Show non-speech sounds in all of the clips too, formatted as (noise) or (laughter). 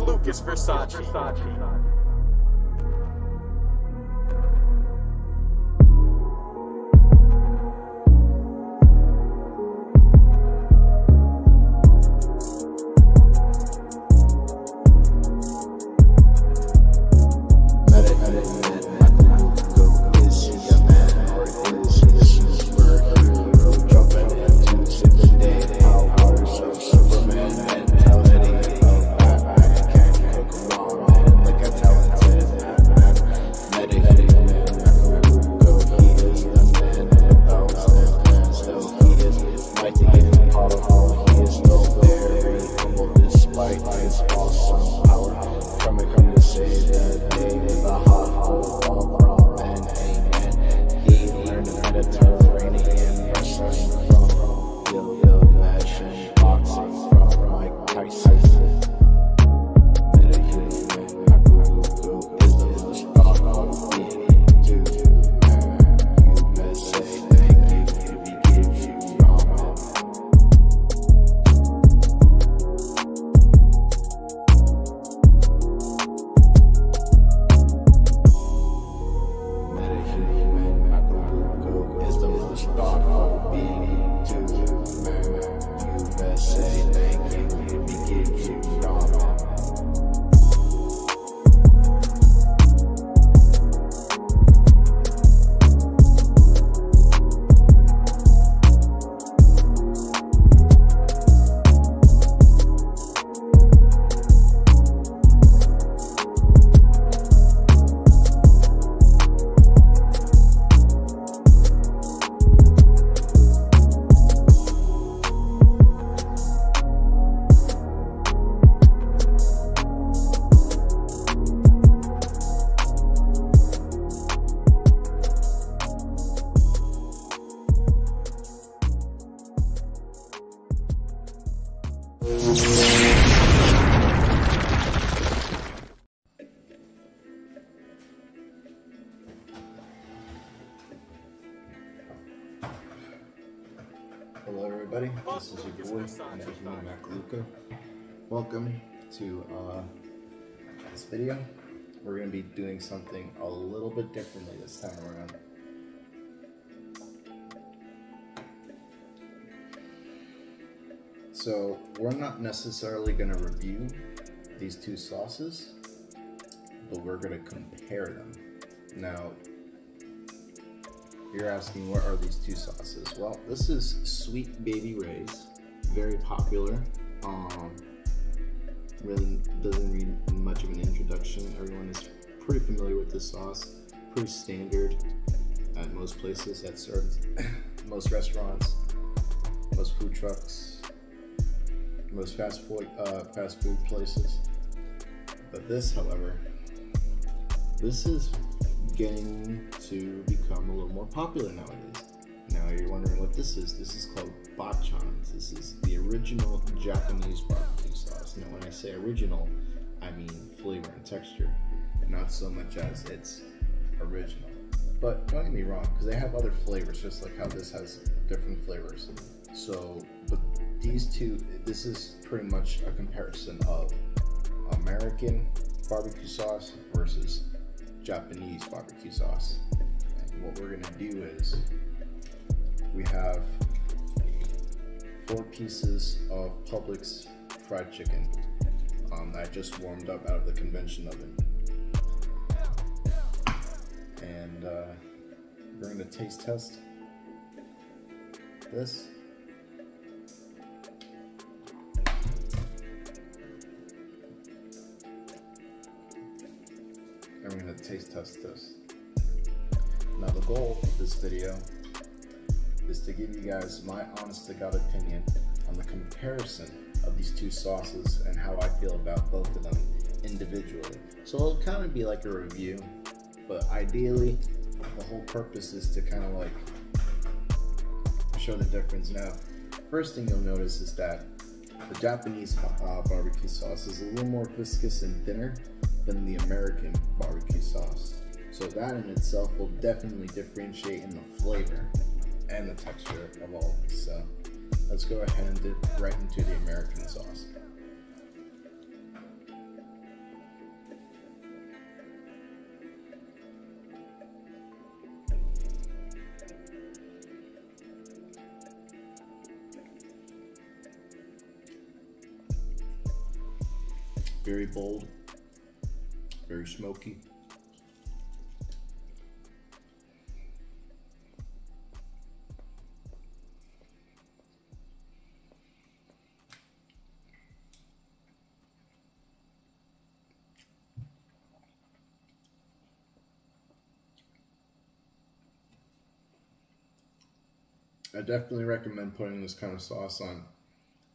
Lucas Versace. Hello, Benjamin Macaluco. Welcome to uh, this video. We're going to be doing something a little bit differently this time around. So, we're not necessarily going to review these two sauces, but we're going to compare them. Now, you're asking what are these two sauces? Well, this is Sweet Baby Ray's, very popular. Um, really doesn't need much of an introduction. Everyone is pretty familiar with this sauce. Pretty standard at most places that served, (coughs) most restaurants, most food trucks, most fast food uh, fast food places. But this, however, this is getting to become a little more popular nowadays. What this is. This is called Bachan's. This is the original Japanese barbecue sauce. Now when I say original, I mean flavor and texture, and not so much as it's original. But don't get me wrong, because they have other flavors, just like how this has different flavors. So, but these two, this is pretty much a comparison of American barbecue sauce versus Japanese barbecue sauce. And what we're gonna do is we have four pieces of Publix fried chicken um, that I just warmed up out of the convention oven. And uh, we're gonna taste test this. and we're to taste test this. Now the goal of this video is to give you guys my honest to God opinion on the comparison of these two sauces and how I feel about both of them individually. So it'll kind of be like a review, but ideally the whole purpose is to kind of like show the difference. Now, first thing you'll notice is that the Japanese uh, barbecue sauce is a little more viscous and thinner than the American barbecue sauce. So that in itself will definitely differentiate in the flavor and the texture of all of these. So let's go ahead and dip right into the American sauce. Very bold, very smoky. I definitely recommend putting this kind of sauce on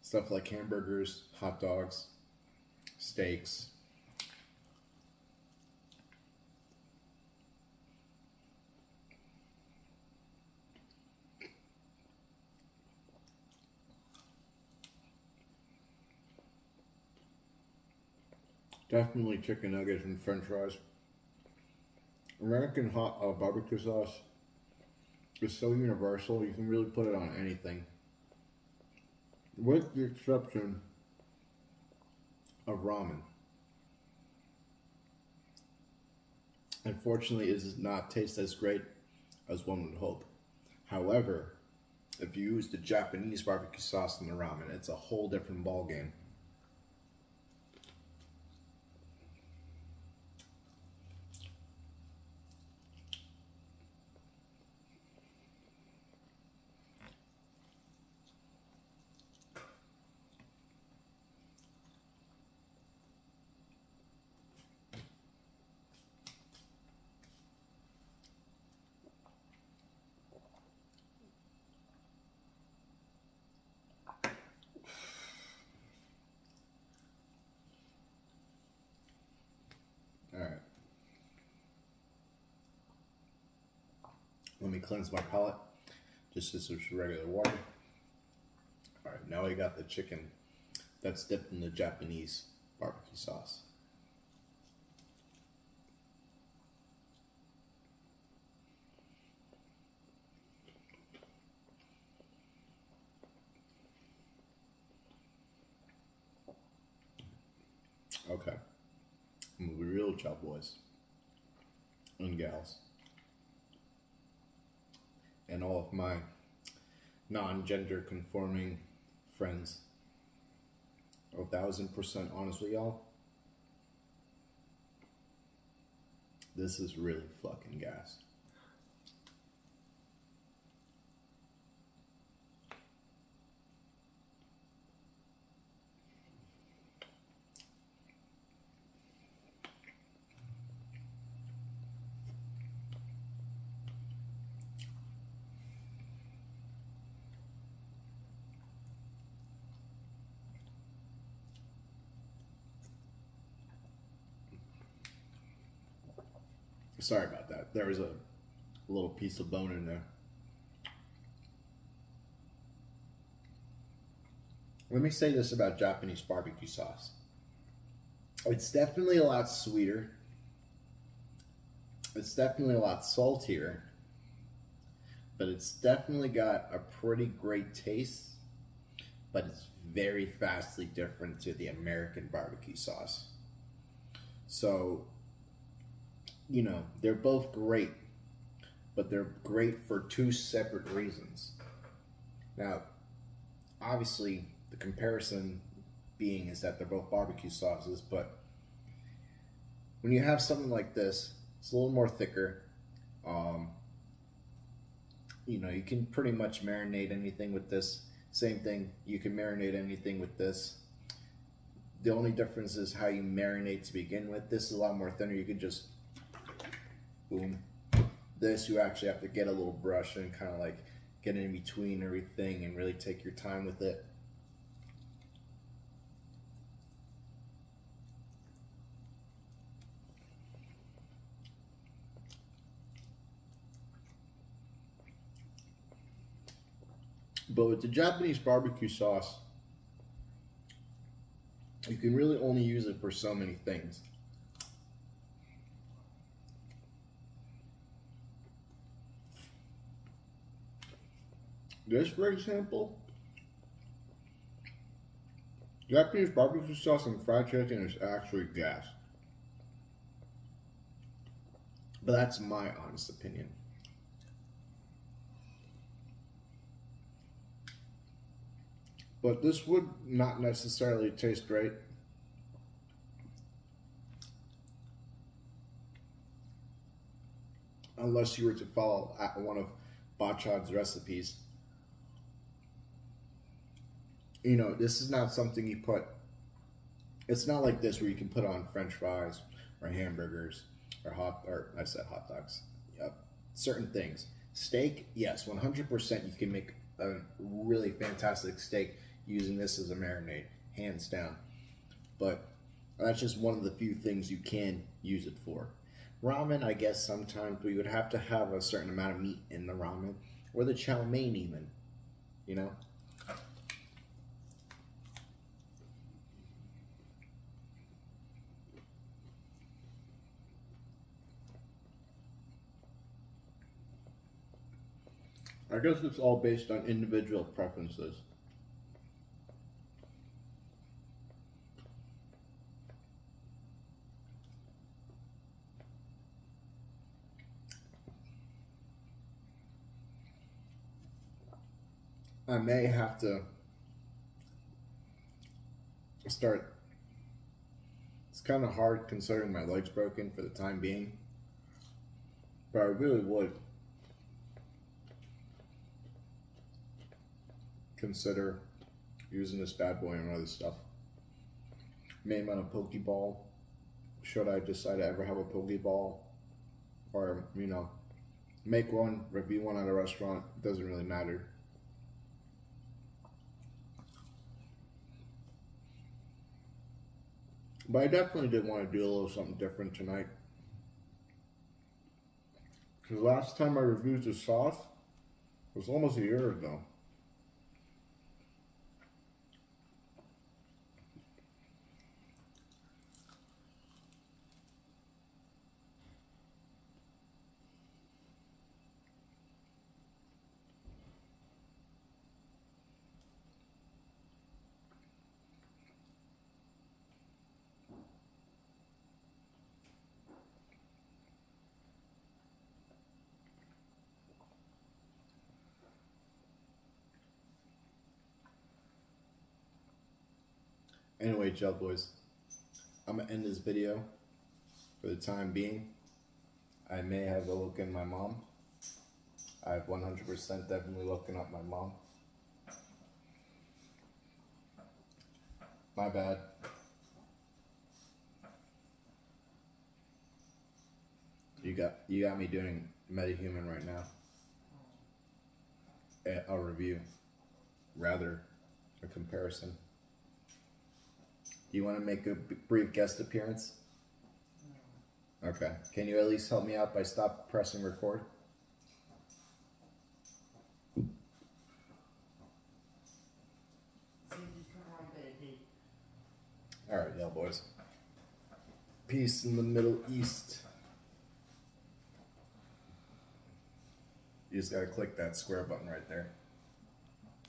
stuff like hamburgers, hot dogs, steaks. Definitely chicken nuggets and french fries. American hot uh, barbecue sauce is so universal, you can really put it on anything. With the exception of ramen. Unfortunately, it does not taste as great as one would hope. However, if you use the Japanese barbecue sauce in the ramen, it's a whole different ballgame. Let me cleanse my palate. Just as with regular water. Alright, now I got the chicken that's dipped in the Japanese barbecue sauce. Okay. I'm gonna be real chow boys and gals and all of my non-gender conforming friends. A thousand percent honest with y'all. This is really fucking gas. Sorry about that. There was a little piece of bone in there. Let me say this about Japanese barbecue sauce. It's definitely a lot sweeter. It's definitely a lot saltier. But it's definitely got a pretty great taste. But it's very vastly different to the American barbecue sauce. So you know, they're both great, but they're great for two separate reasons. Now, obviously, the comparison being is that they're both barbecue sauces, but when you have something like this, it's a little more thicker. Um, you know, you can pretty much marinate anything with this. Same thing, you can marinate anything with this. The only difference is how you marinate to begin with. This is a lot more thinner. You could just boom. This you actually have to get a little brush and kind of like get in between everything and really take your time with it. But with the Japanese barbecue sauce, you can really only use it for so many things. This, for example, Japanese barbecue sauce and fried chicken is actually gas. But that's my honest opinion. But this would not necessarily taste great. Unless you were to follow one of Bachan's recipes. You know, this is not something you put. It's not like this where you can put on French fries or hamburgers or hot or I said hot dogs. Yep, certain things. Steak, yes, 100% you can make a really fantastic steak using this as a marinade, hands down. But that's just one of the few things you can use it for. Ramen, I guess sometimes we would have to have a certain amount of meat in the ramen, or the chow mein even, you know? I guess it's all based on individual preferences. I may have to start. It's kind of hard considering my leg's broken for the time being, but I really would consider using this bad boy and other stuff. Maybe on a poke bowl. Should I decide to ever have a poke bowl? Or, you know, make one, review one at a restaurant. It doesn't really matter. But I definitely did want to do a little something different tonight. Because last time I reviewed the sauce was almost a year ago. Anyway, Gel Boys, I'm gonna end this video for the time being. I may have a look in my mom. I've 100% definitely looking up my mom. My bad. You got you got me doing MetaHuman right now. A, a review, rather, a comparison. Do you want to make a brief guest appearance? Okay. Can you at least help me out by stop pressing record? All right, y'all boys. Peace in the Middle East. You just gotta click that square button right there.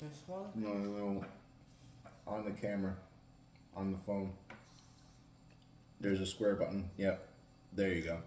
This one? No, no, no. On the camera on the phone. There's a square button. Yep. There you go.